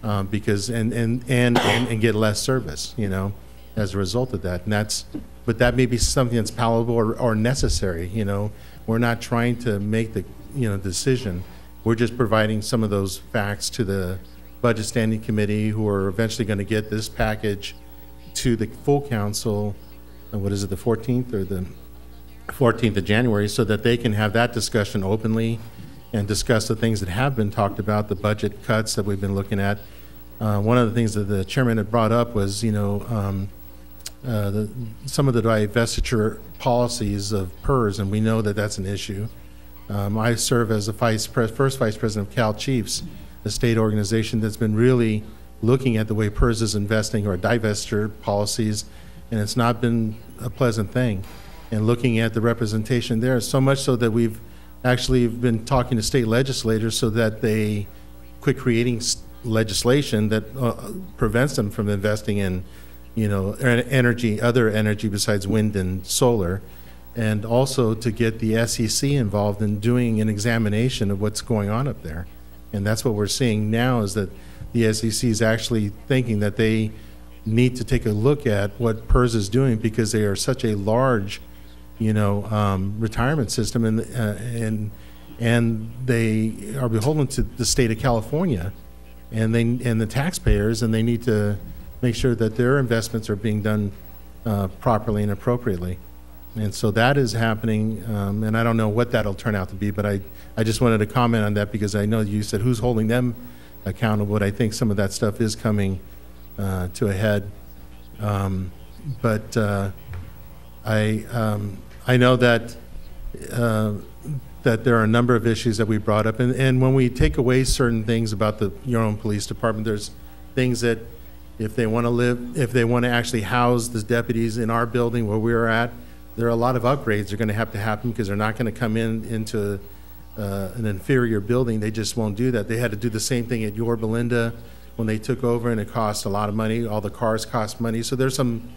Um, because, and, and, and, and and get less service, you know, as a result of that. And that's, but that may be something that's palatable or, or necessary, you know. We're not trying to make the, you know, decision. We're just providing some of those facts to the Budget Standing Committee, who are eventually going to get this package to the full council, what is it, the 14th or the 14th of January, so that they can have that discussion openly and discuss the things that have been talked about, the budget cuts that we've been looking at. Uh, One of the things that the chairman had brought up was, you know, um, uh, the- some of the divestiture policies of PERS, and we know that that's an issue. Um, I serve as the vice first vice president of Cal Chiefs, a state organization that's been really looking at the way PERS is investing or divestiture policies, and it's not been a pleasant thing. And looking at the representation there, so much so that we've actually been talking to state legislators so that they quit creating legislation that uh, prevents them from investing in, you know, en- energy, other energy besides wind and solar, and also to get the SEC involved in doing an examination of what's going on up there. And that's what we're seeing now is that the SEC is actually thinking that they need to take a look at what PERS is doing because they are such a large, you know, um, retirement system and, uh, and, and they are beholden to the state of California and they, and the taxpayers, and they need to make sure that their investments are being done uh, properly and appropriately. And so that is happening, um, and I don't know what that'll turn out to be, but I, I just wanted to comment on that because I know you said who's holding them accountable, but I think some of that stuff is coming uh, to a head. Um, But uh, I, um, I know that, uh, that there are a number of issues that we brought up, and, and when we take away certain things about the, your own police department, there's things that if they want to live, if they want to actually house the deputies in our building where we're at, there are a lot of upgrades that are going to have to happen because they're not going to come in into uh, an inferior building. They just won't do that. They had to do the same thing at Yorba Linda when they took over, and it cost a lot of money. All the cars cost money, so there's some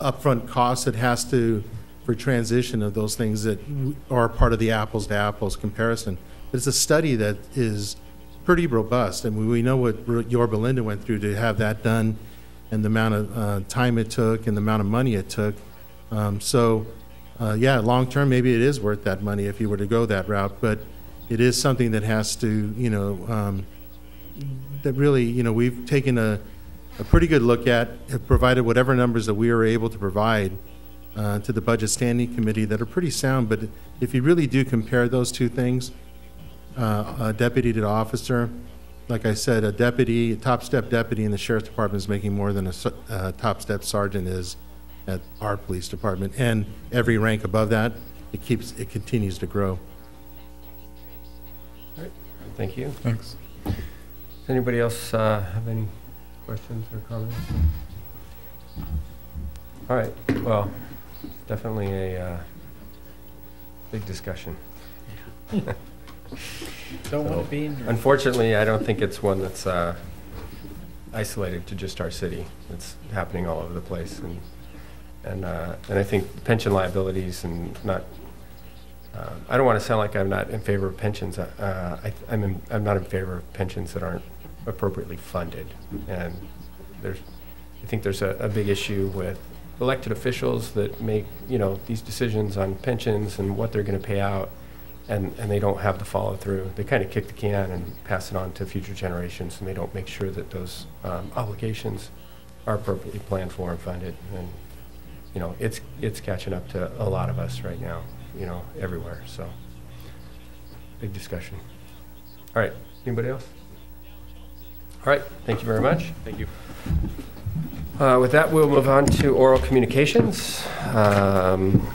upfront costs that has to, for transition of those things that are part of the apples to apples comparison. But it's a study that is pretty robust, and we- know what Ro- Yorba Linda went through to have that done, and the amount of uh, time it took, and the amount of money it took. Um, So, uh, yeah, long-term, maybe it is worth that money if you were to go that route, but it is something that has to, you know, um, that really, you know, we've taken a, a pretty good look at, have provided whatever numbers that we are able to provide uh, to the Budget Standing Committee that are pretty sound, but if you really do compare those two things, uh, a deputy to officer, like I said, a deputy, a top step deputy in the sheriff's department is making more than a uh, top step sergeant is at our police department, and every rank above that, it keeps, it continues to grow. All right, Thank you. Thanks. Does anybody else uh, have any questions or comments? All right, well, definitely a uh, big discussion. Don't want to be in Unfortunately, I don't think it's one that's uh, isolated to just our city. It's happening all over the place, and and uh, and I think pension liabilities and not. Uh, I don't want to sound like I'm not in favor of pensions. Uh, I, I'm in, I'm not in favor of pensions that aren't appropriately funded, and there's. I think there's a, a big issue with elected officials that make you know these decisions on pensions and what they're going to pay out and, and they don't have the follow through. They kind of kick the can and pass it on to future generations, and they don't make sure that those um, obligations are appropriately planned for and funded. And you know, it's it's catching up to a lot of us right now. You know, everywhere. So, big discussion. All right. Anybody else? All right. Thank you very much. Thank you. Uh, with that, we'll move on to oral communications. Um,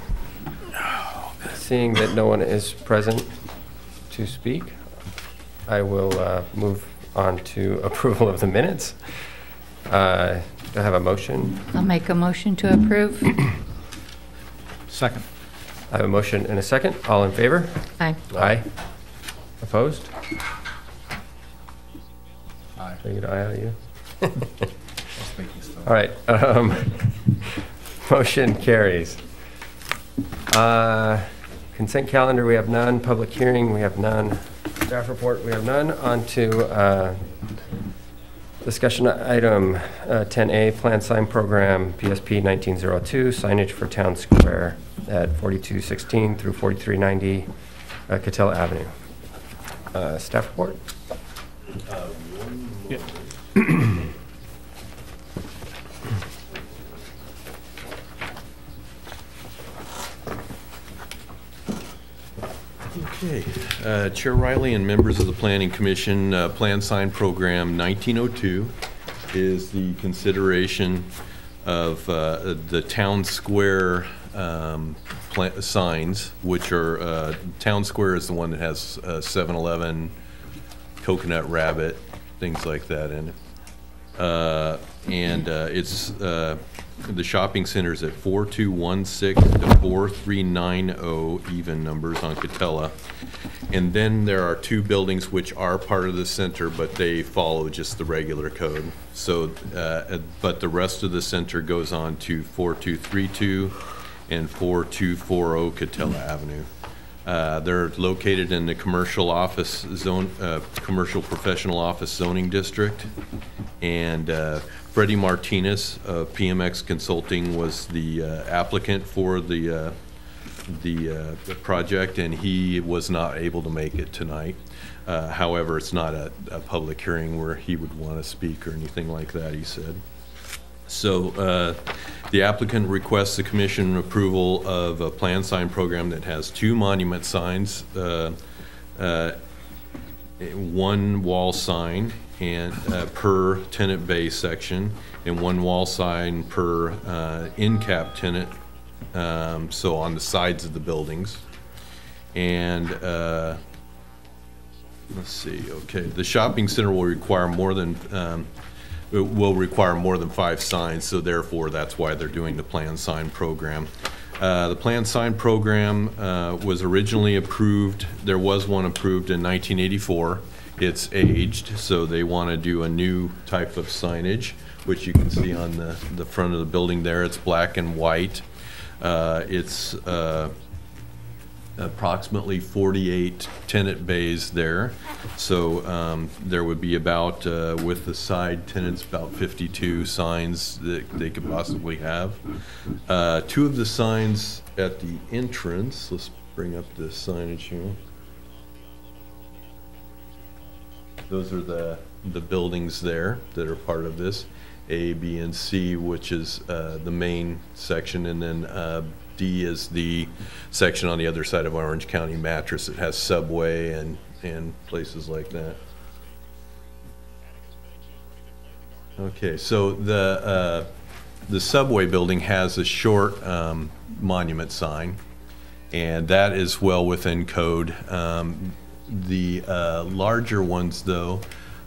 Seeing that no one is present to speak, I will uh, move on to approval of the minutes. Uh, Do I have a motion? I'll make a motion to approve. second. I have a motion and a second. All in favor? Aye. Aye. Opposed? Aye. Can I get an aye out of you? All right. um, Motion carries. Uh, Consent calendar, we have none. Public hearing, we have none. Staff report, we have none. On to uh, discussion item uh, 10A, Plan Sign Program, PSP 1902, signage for Town Square at 4216 through 4390 uh, Katella Avenue. Uh, Staff report? Okay, Uh, Chair Riley and members of the Planning Commission, uh, Plan Sign Program 1902 is the consideration of uh, the town square um, signs, which are, uh, Town Square is the one that has uh, 7-Eleven, Coconut Rabbit, things like that in it. Uh, And uh, it's, uh, the shopping center's at 4216 to 4390 even numbers on Katella. And then there are two buildings which are part of the center, but they follow just the regular code. So, uh, but the rest of the center goes on to 4232 and 4240 Katella Avenue. Uh, They're located in the commercial office zone, uh, commercial professional office zoning district. And uh, Freddie Martinez of PMX Consulting was the uh, applicant for the, uh, the uh, the project, and he was not able to make it tonight. Uh, However, it's not a, a public hearing where he would want to speak or anything like that, he said. So uh, the applicant requests the commission approval of a plan sign program that has two monument signs, uh, uh, one wall sign and, uh, per tenant bay section, and one wall sign per uh, end cap tenant, um, so on the sides of the buildings. And uh, let's see, okay, the shopping center will require more than, um, will require more than five signs, so therefore, that's why they're doing the plan sign program. Uh, The plan sign program uh, was originally approved, there was one approved in 1984, it's aged, so they want to do a new type of signage, which you can see on the, the front of the building there. It's black and white. Uh, It's uh, approximately 48 tenant bays there. So um, there would be about, uh, with the side tenants, about 52 signs that they could possibly have. Uh, Two of the signs at the entrance, let's bring up the signage here. Those are the, the buildings there that are part of this. A, B, and C, which is uh, the main section, and then uh, D is the section on the other side of Orange County Mattress. It has Subway and, and places like that. Okay, so the, uh, the Subway building has a short um, monument sign, and that is well within code. Um, The uh, larger ones, though,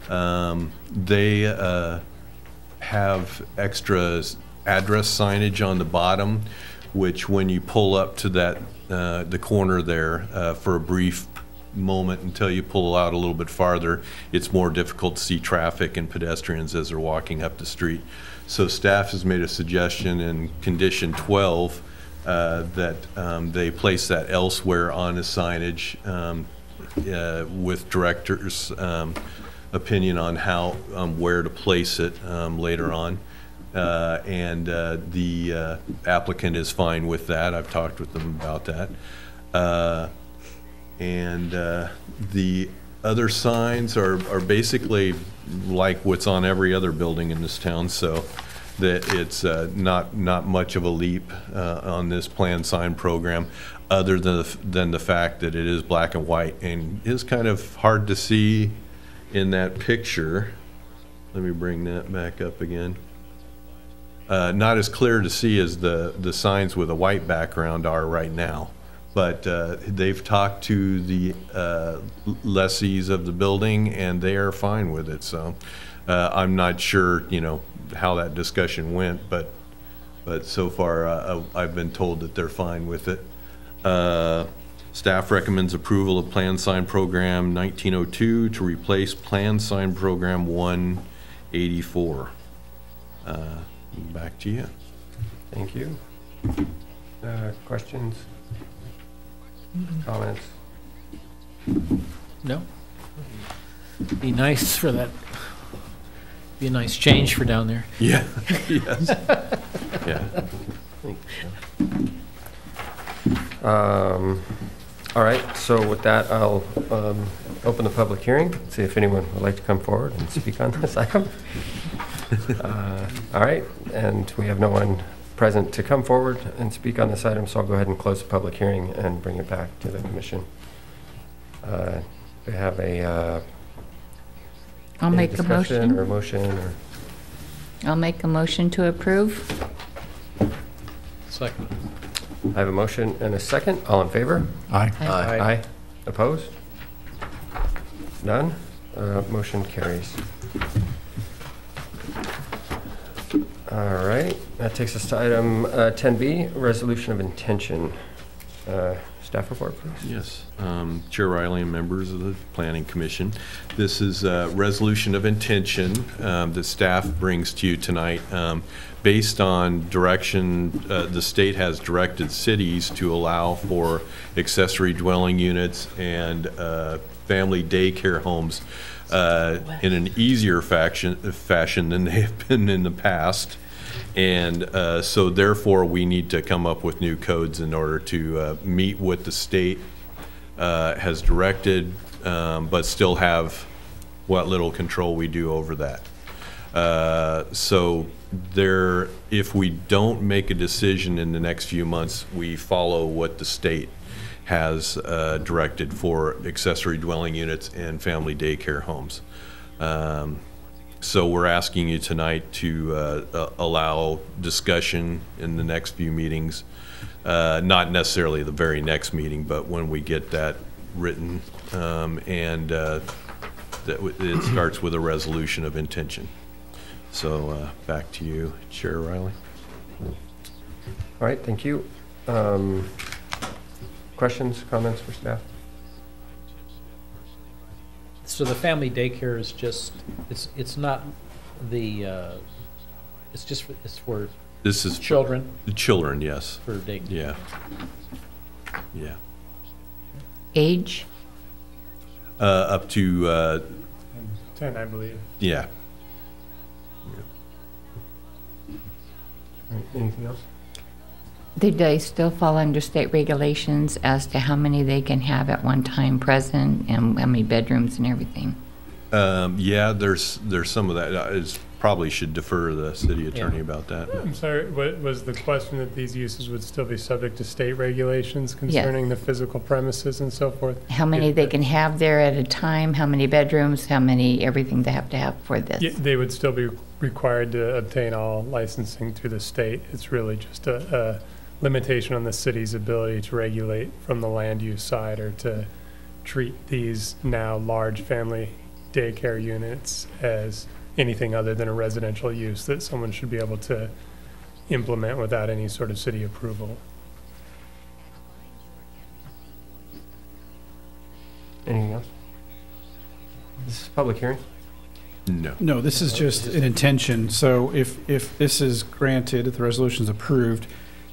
um, they uh, have extra address signage on the bottom, which when you pull up to that, uh, the corner there uh, for a brief moment until you pull out a little bit farther, it's more difficult to see traffic and pedestrians as they're walking up the street. So staff has made a suggestion in condition 12 uh, that um, they place that elsewhere on the signage um, uh, with director's um, opinion on how, um, where to place it um, later on. Uh, And uh, the uh, applicant is fine with that. I've talked with them about that. Uh, And the other signs are, are basically like what's on every other building in this town, so that it's uh, not, not much of a leap uh, on this plan sign program, other than, the than the fact that it is black and white and is kind of hard to see in that picture. Let me bring that back up again. Uh, Not as clear to see as the, the signs with a white background are right now. But uh, they've talked to the uh, lessees of the building, and they are fine with it, so uh, I'm not sure, you know, how that discussion went, but, but so far, uh, I've been told that they're fine with it. Uh, Staff recommends approval of Plan Sign Program 1902 to replace Plan Sign Program 184. Uh, Back to you. Thank you. Uh, Questions? Comments? No? Be nice for that, be a nice change for down there. Yeah, yes. Yeah. Um, All right, so with that, I'll um, open the public hearing, see if anyone would like to come forward and speak on this item. Uh, All right, and we have no one present to come forward and speak on this item, so I'll go ahead and close the public hearing and bring it back to the commission. Uh, We have a uh, I'll any make a discussion Or motion. motion, or, I'll make a motion to approve. Second. I have a motion and a second, all in favor? Aye. Aye. Aye. Opposed? None? Uh, Motion carries. All right, that takes us to item uh, 10B, resolution of intention. Uh, Staff report, please. Yes, um, Chair Riley and members of the Planning Commission. This is a resolution of intention um, that staff brings to you tonight. um, Based on direction, uh, the state has directed cities to allow for accessory dwelling units and uh, family daycare homes uh, in an easier faction, fashion than they have been in the past. And uh, so therefore, we need to come up with new codes in order to uh, meet what the state uh, has directed, um, but still have what little control we do over that. So there, if we don't make a decision in the next few months, we follow what the state has uh, directed for accessory dwelling units and family daycare homes. Um, so we're asking you tonight to uh, uh, allow discussion in the next few meetings, Uh, not necessarily the very next meeting, but when we get that written, um, and uh, that it starts with a resolution of intention. So uh, back to you, Chair Riley. All right, thank you. Um, Questions, comments for staff? so the family daycare is just, it's, it's not the, uh, it's just, for- it's for This is children the children, yes. for day. Yeah. Yeah. Age? Uh, up to, uh, 10, I believe. yeah. Anything else? Do they still fall under state regulations as to how many they can have at one time present and how many bedrooms and everything? Um, yeah, there's, there's some of that. I just probably should defer to the city attorney about that. I'm sorry, wa- was the question that these uses would still be subject to state regulations concerning the physical premises and so forth? How many If- they can have there at a time, how many bedrooms, how many, everything they have to have for Yeah, this? They would still be required to obtain all licensing through the state. It's really just a, a limitation on the city's ability to regulate from the land use side or to treat these now large family daycare units as anything other than a residential use that someone should be able to implement without any sort of city approval. Anything else? This is public hearing? No. No, this is just an intention. So if, if this is granted, if the resolution is approved,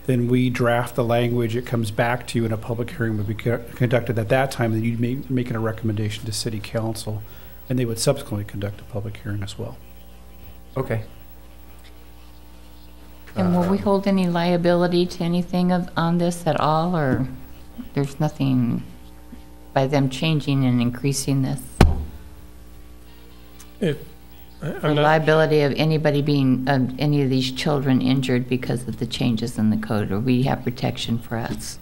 then we draft the language, it comes back to you, and a public hearing would be co- conducted at that time, then you'd be making a recommendation to city council, and they would subsequently conduct a public hearing as well. Okay. And will we Uh, hold any liability to anything of, on this at all, or there's nothing by them changing and increasing this? If, I- I'm not, liability of anybody being, of any of these children injured because of the changes in the code, or we have protection for us?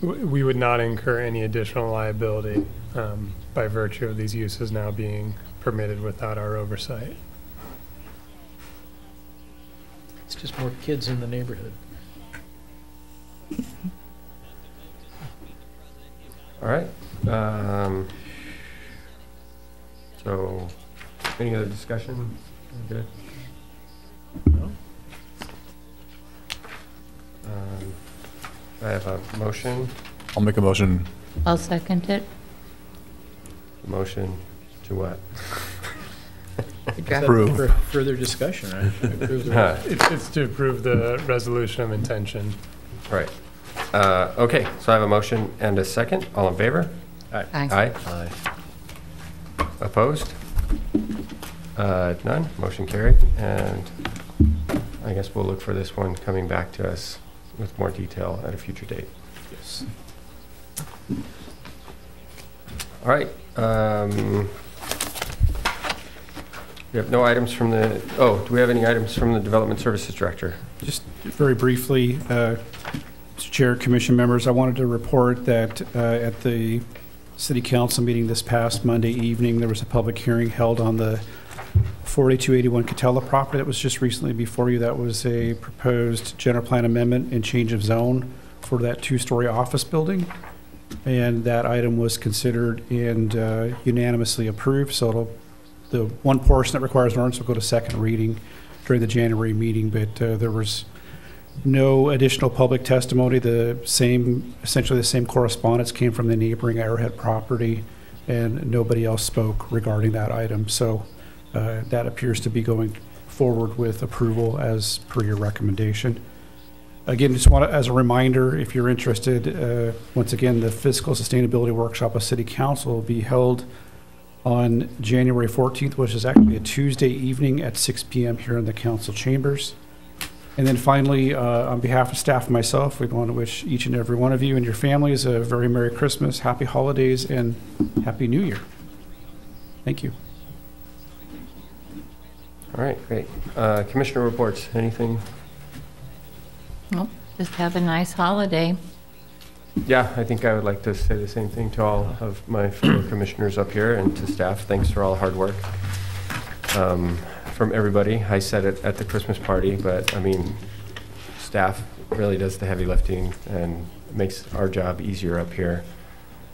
W- we would not incur any additional liability um, by virtue of these uses now being permitted without our oversight. It's just more kids in the neighborhood. All right. Um, so, any other discussion? Good. No? Um, I have a motion, I'll make a motion. I'll second it. motion to what? To draft- Approve. For Further discussion, right? Approve the- Huh, It's, it's to approve the resolution of intention. Right. Uh, okay, so I have a motion and a second. All in favor? Aye. Aye. Aye. Opposed? Uh, None, motion carried, and I guess we'll look for this one coming back to us with more detail at a future date. Yes. All right. um, We have no items from the, oh, do we have any items from the Development Services Director? Just very briefly, uh, Mr. Chair, Commission members, I wanted to report that uh, at the City Council meeting this past Monday evening, there was a public hearing held on the 4281 Katella property that was just recently before you. That was a proposed general plan amendment and change of zone for that two-story office building. And that item was considered and uh, unanimously approved, so it'll, the one portion that requires an ordinance will go to second reading during the January meeting, but uh, there was no additional public testimony. The same, essentially the same correspondence came from the neighboring Arrowhead property, and nobody else spoke regarding that item. So uh, that appears to be going forward with approval as per your recommendation. Again, just want to, as a reminder, if you're interested, uh, once again, the Fiscal Sustainability Workshop of City Council will be held on January 14th, which is actually a Tuesday evening at 6 PM here in the council chambers. And then finally, uh, on behalf of staff and myself, we want to wish each and every one of you and your families a very Merry Christmas, Happy Holidays, and Happy New Year. Thank you. All right, great. Uh, Commissioner reports, anything? Well, Just have a nice holiday. Yeah, I think I would like to say the same thing to all of my fellow commissioners up here and to staff. Thanks for all the hard work um, from everybody. I said it at the Christmas party, but I mean, staff really does the heavy lifting and makes our job easier up here.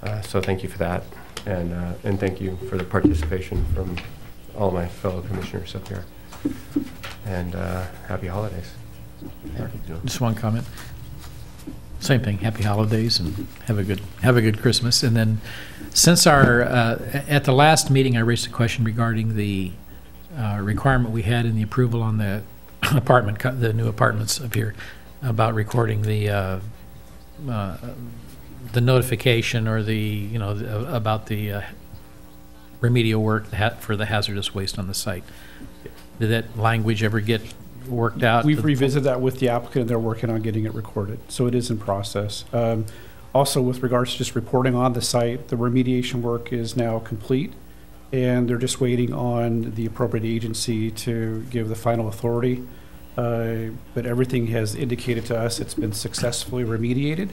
Uh, So thank you for that. And, uh, and thank you for the participation from all my fellow commissioners up here. And uh, happy holidays. Just one comment. Same thing, happy holidays and have a good, have a good Christmas. And then, since our, uh, at the last meeting, I raised a question regarding the uh, requirement we had in the approval on the apartment, the new apartments up here, about recording the, uh, uh, the notification or the, you know, the- about the uh, remedial work for the hazardous waste on the site. Did that language ever get worked out? We've revisited that with the applicant, and they're working on getting it recorded, so it is in process. Um, Also, with regards to just reporting on the site, the remediation work is now complete, and they're just waiting on the appropriate agency to give the final authority. Uh, But everything has indicated to us it's been successfully remediated,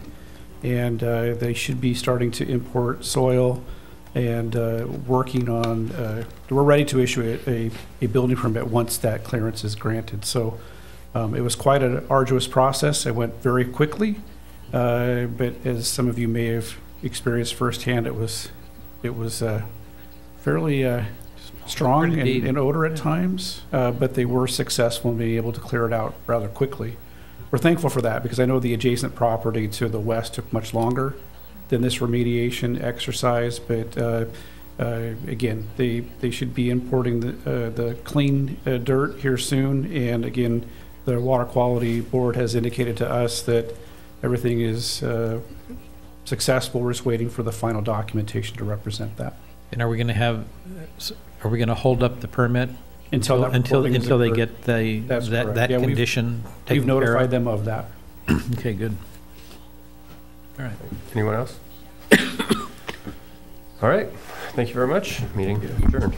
and uh, they should be starting to import soil and uh, working on, uh, we're ready to issue a- a, a building permit once that clearance is granted. So um, it was quite an arduous process. It went very quickly, uh, but as some of you may have experienced firsthand, it was, it was uh, fairly uh, strong in Indeed. in odor at times, uh, but they were successful in being able to clear it out rather quickly. We're thankful for that because I know the adjacent property to the west took much longer than this remediation exercise, but uh, uh, again, they, they should be importing the, uh, the clean uh, dirt here soon. And again, the Water Quality Board has indicated to us that everything is uh, successful. We're just waiting for the final documentation to represent that. And are we going to have, are we going to hold up the permit? Until that Until, until they get the, That's that, correct. that Yeah, we've- condition We've care notified them of that. Okay, good. All right. Anyone else? All right, thank you very much. Meeting adjourned.